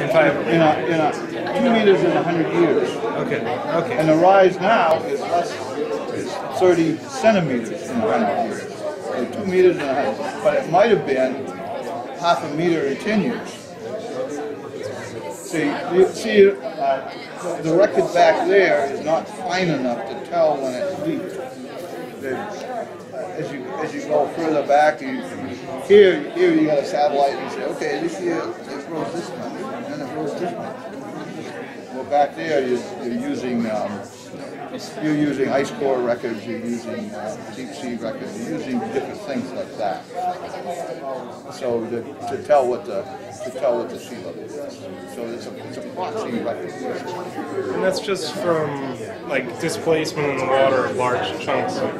In five. in a, in a, two meters in a hundred years. Okay. Okay. And the rise now is less, is 30 centimeters in 100 years. So two meters in a 100. But it might have been half a meter in 10 years. See, you see, uh, the record back there is not fine enough to tell when it's leaked. The- As you, as you go further back, you, here, here you got a satellite and you say, okay, this year it grows this much, and it grows this much. Well, back there, you're, you're using, um, you're using ice core records, you're using uh, deep sea records, you're using different things like that. So to, to tell what the, to tell what the sea level is. So it's a, it's a proxy record. And that's just from like displacement in the water of large chunks of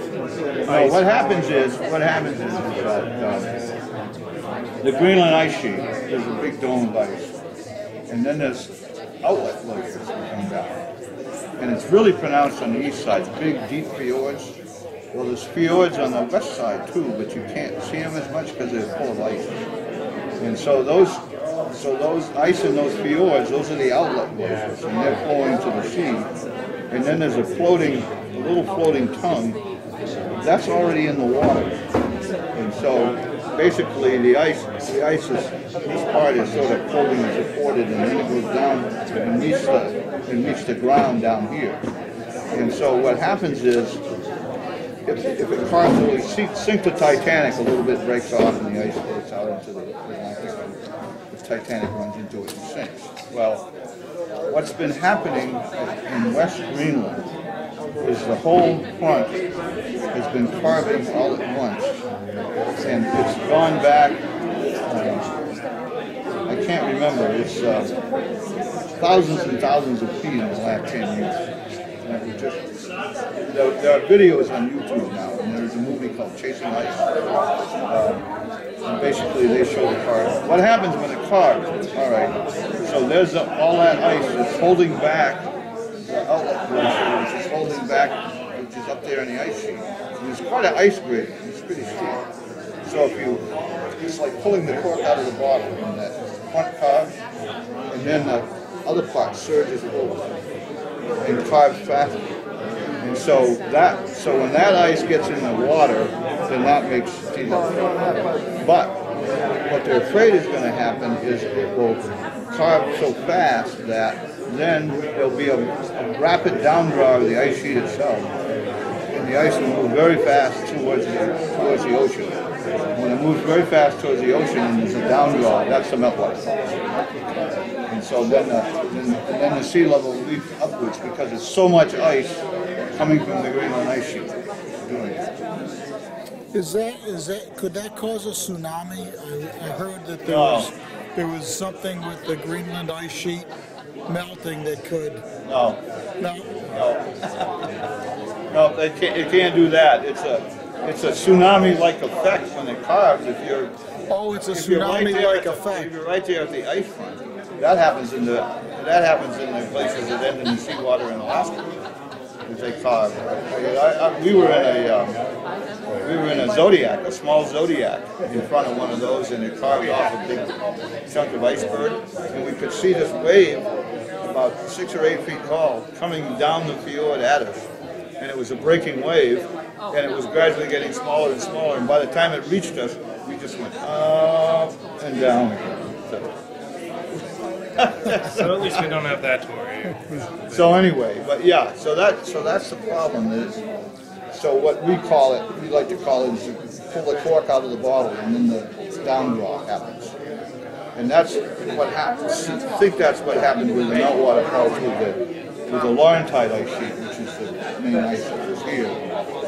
No, ice. what happens is, what happens is, is that um, the Greenland ice sheet is a big dome of ice, and then there's outlet glaciers that come down, and it's really pronounced on the east side, big deep fjords. Well, there's fjords on the west side too, but you can't see them as much because they're full of ice. And so those, so those ice in those fjords, those are the outlet glaciers, and they're flowing to the sea. And then there's a floating, a little floating tongue that's already in the water. And so basically the ice, the ice is, this part is sort of floating and supported and then it goes down and meets the, it meets the ground down here. And so what happens is, if, if it calves a little, sink, sink the Titanic a little bit breaks off and the ice floats out into the Atlantic. Titanic runs into it and sinks. Well, what's been happening in West Greenland is the whole front has been calving all at once. And it's gone back, um, I can't remember, it's uh, thousands and thousands of feet in the last 10 years. Just, there, there are videos on YouTube now, and there's a movie called Chasing Ice. And basically, they show the car. What happens when it calves? All right, so there's all that ice that's holding back the outlet which is holding back, which is up there in the ice sheet. And there's quite an ice grid. It's pretty steep. So if you, it's like pulling the cork out of the bottle in that front calve, and then the other part surges forward and calves faster. And so that, so when that ice gets in the water, then that makes. But what they're afraid is going to happen is it will calve so fast that then there'll be a, a rapid downdraw of the ice sheet itself, and the ice will move very fast towards the towards the ocean. When it moves very fast towards the ocean and there's a downdraw, that's the meltwater. And so then the, then, then the sea level will leap upwards because it's so much ice coming from the Greenland ice sheet. Is that is that could that cause a tsunami? I, I heard that there No. was there was something with the Greenland ice sheet melting that could No, no. no, no, they can't, it can't do that. It's a it's a tsunami-like effect when it calves. If you're Oh, it's a If you're right there tsunami-like at the- If you're right there at the ice front, that happens in the, that happens in the places that end in the seawater in Alaska. They calve. I, I, we were in a, um, we were in a Zodiac, a small Zodiac, in front of one of those, and it calved off a big chunk of iceberg, and we could see this wave about six or eight feet tall coming down the fjord at us, and it was a breaking wave, and it was gradually getting smaller and smaller, and by the time it reached us, we just went up and down. So, at least we don't have that to worry. so anyway, but yeah, so that so that's the problem is. So what we call it, we like to call it, is to pull the cork out of the bottle, and then the down draw happens. And that's what happens. I think that's what happened with the meltwater pulse with the with the Laurentide ice sheet, which is the main ice that was here.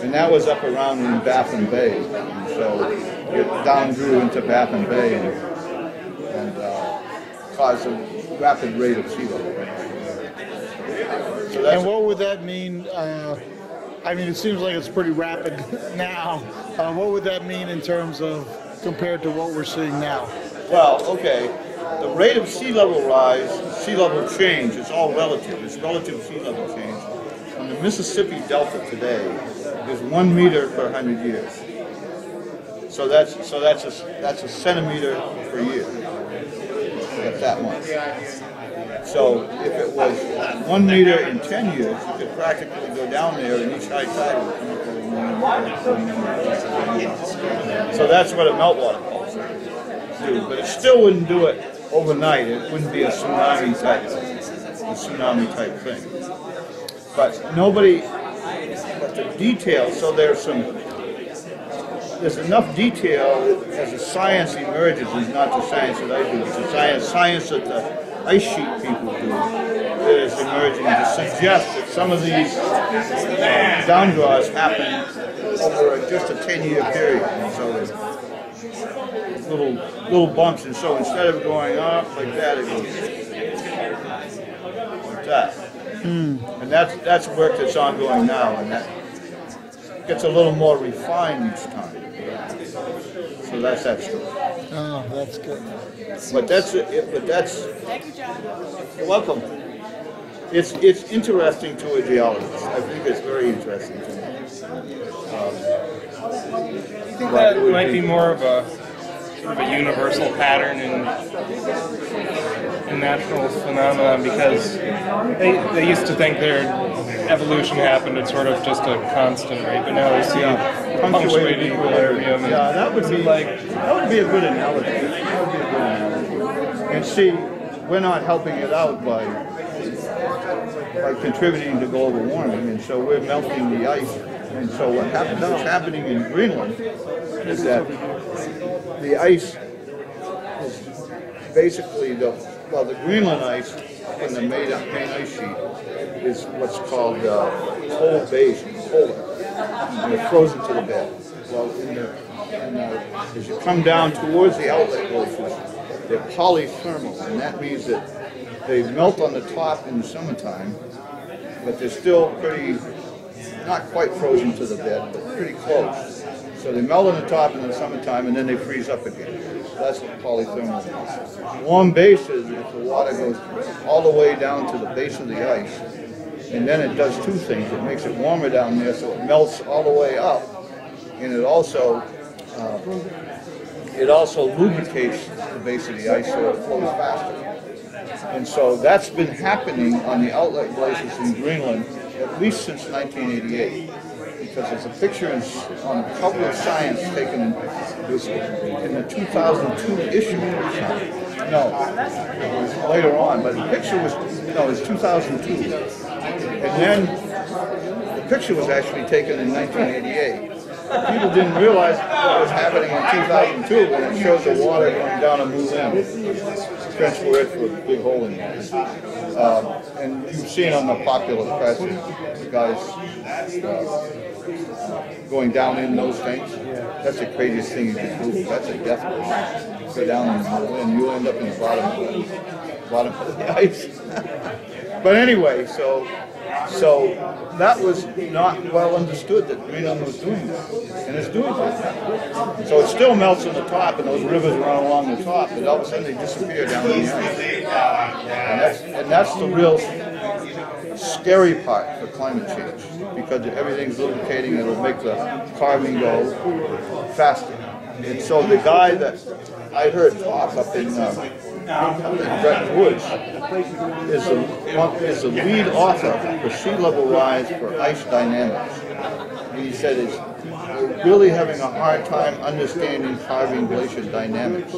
And that was up around in Baffin Bay. And so it down drew into Baffin Bay and, caused a rapid rate of sea level. So And what would that mean? Uh, I mean, it seems like it's pretty rapid now. Uh, what would that mean in terms of compared to what we're seeing now? Well, okay, the rate of sea level rise, sea level change, it's all relative. It's relative sea level change. On the Mississippi Delta today is one meter per hundred years. So that's so that's a that's a centimeter per year. That. So if it was one meter in 10 years, you could practically go down there and each high tide would come up with one So that's what a meltwater pulse do, but it still wouldn't do it overnight. It wouldn't be a tsunami type, a tsunami type thing. But nobody, but the details, so there's some, there's enough detail as the science emerges, is not the science that I do, it's the science, science that uh, the ice sheet people do that is emerging to suggest that some of these uh, down draws happen over just a 10-year period. And so little little bumps, and so instead of going up like that, it goes like that. And that's that's work that's ongoing now, and that gets a little more refined each time. So that's that story. Oh, that's good. But that's it. But that's Thank you, John. you're welcome. It's it's interesting to a geologist. I think it's very interesting to me. Um, I think that might be more of a sort of a universal pattern in in natural phenomenon because they, they used to think their evolution happened at sort of just a constant rate, but now they see punctuated equilibrium. Yeah, that would be like that would be a good analogy. That would be a good analogy. And see, we're not helping it out by by contributing to global warming, and so we're melting the ice. And so what happens, what's happening in Greenland is that the ice is basically the well, the Greenland ice in the main, main ice sheet is what's called uh, cold base, polar, and it's frozen to the bed. Well, in the, in the, as you come down towards the outlet glaciers, they're polythermal, and that means that they melt on the top in the summertime, but they're still pretty, not quite frozen to the bed, but pretty close. So they melt on the top in the summertime, and then they freeze up again. That's what polythermal. Warm base is if the water goes all the way down to the base of the ice, and then it does two things. It makes it warmer down there, so it melts all the way up, and it also uh, it also lubricates the base of the ice so it flows faster. And so that's been happening on the outlet glaciers in Greenland at least since 1988. Because there's a picture in, on of Science taken in, in the 2002 issue. No, later on, but the picture was, no, it was 2002. And then the picture was actually taken in 1988. People didn't realize what was happening in 2002 when it shows the water going down a Moulin. French word for a big hole in it. Um, and you've seen on the popular press, the guys uh, going down in those things. That's the craziest thing you can do. That's a death wish. Go down and you'll end up in the bottom of the, bottom of the ice. but anyway, so so that was not well understood that Greenland was doing that, and it's doing that. So it still melts on the top, and those rivers run along the top, but all of a sudden they disappear down in the ice. And that's, and that's the real scary part for climate change, because if everything's lubricating, it'll make the calving go faster. And so the guy that I heard talk up in, uh, up in Bretton Woods is one- is the lead author for Sea Level Rise for Ice Dynamics. And he said it's really having a hard time understanding calving glacier dynamics.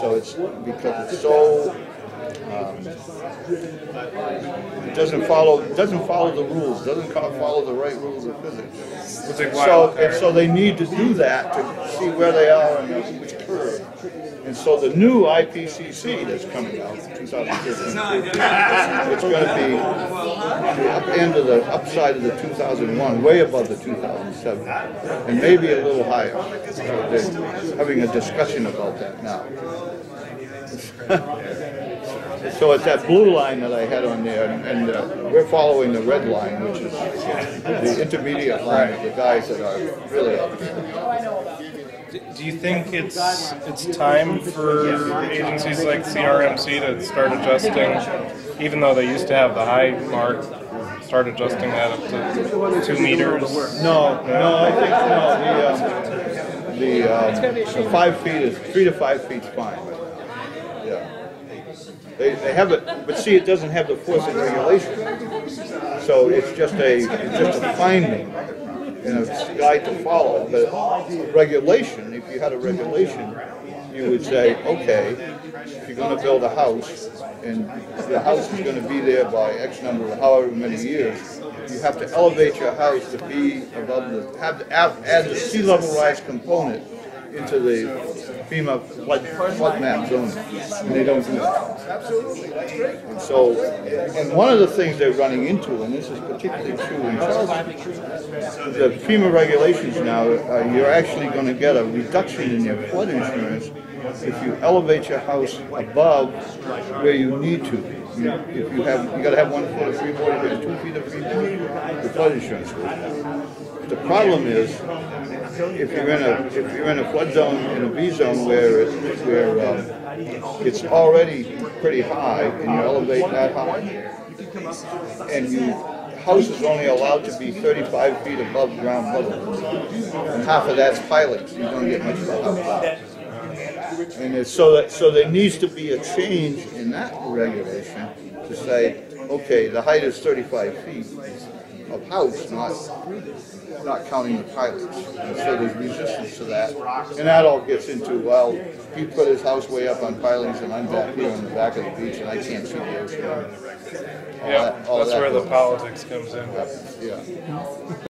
So it's because it's so um, it doesn't follow doesn't follow the rules, doesn't follow the right rules of physics. So, and so they need to do that to see where they are the, which curve. And so the new IPCC that's coming out, in 2015, it's going to be the up end of the upside of the 2001, way above the 2007, and maybe a little higher. So they're having a discussion about that now. So it's that blue line that I had on there, and, and uh, we're following the red line, which is the intermediate line of the guys that are really up there. Do you think it's it's time for agencies like CRMC to start adjusting, even though they used to have the high mark, start adjusting that up to two meters? No, no, I think, no, the, um, the, um, the five feet is, three to five feet's fine. They, they have it, but see, it doesn't have the force of regulation. So it's just a, it's just a finding, and a guide to follow. But regulation, if you had a regulation, you would say, okay, if you're gonna build a house, and the house is gonna be there by X number of however many years, you have to elevate your house to be above the, have to add the sea level rise component into the FEMA flood, flood map zoning, and they don't do that. And so, and one of the things they're running into, and this is particularly true in Charleston, the FEMA regulations now, uh, you're actually gonna get a reduction in your flood insurance if you elevate your house above where you need to. You- If you have, you gotta have one foot of freeboard, you have two feet of freeboard, the flood insurance goes down. The problem is, if you're in a, if you're in a flood zone, in a V zone where, it- where, um, it's already pretty high and you elevate that high, and you, house is only allowed to be thirty-five feet above ground level, and half of that's pilings, you don't get much of a house. And it's so that, so there needs to be a change in that regulation to say, okay, the height is thirty-five feet of house, not, not counting the pilings. And so there's resistance to that, and that all gets into, well, he put his house way up on pilings and I'm back here on the back of the beach and I can't see the ocean. All Yeah, that- all that's that where the goes- politics comes in. Yeah.